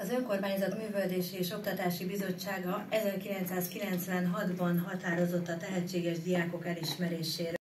Az Önkormányzat Művöldési és Oktatási Bizottsága 1996-ban határozott a tehetséges diákok elismeréséről.